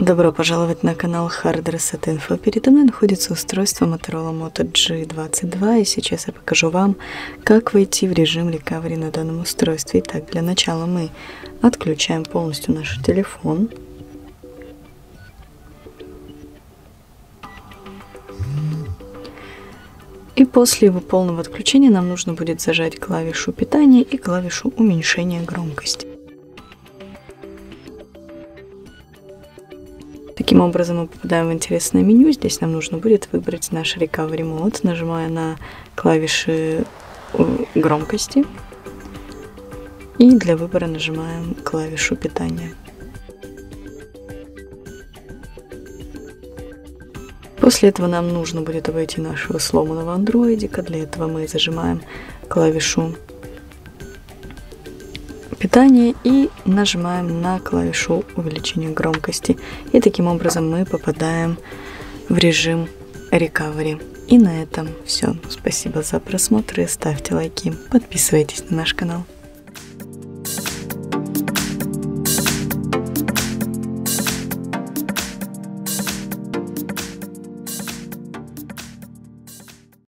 Добро пожаловать на канал Hard Reset Info. Передо мной находится устройство Motorola Moto G22 и сейчас я покажу вам, как войти в режим recovery на данном устройстве. Итак, для начала мы отключаем полностью наш телефон. И после его полного отключения нам нужно будет зажать клавишу питания и клавишу уменьшения громкости. Таким образом мы попадаем в интересное меню. Здесь нам нужно будет выбрать наш Recovery Mode, нажимая на клавиши э, громкости. И для выбора нажимаем клавишу питания. После этого нам нужно будет обойти нашего сломанного андроидика. Для этого мы зажимаем клавишу питания и нажимаем на клавишу увеличения громкости. И таким образом мы попадаем в режим recovery. И на этом все. Спасибо за просмотр и ставьте лайки. Подписывайтесь на наш канал.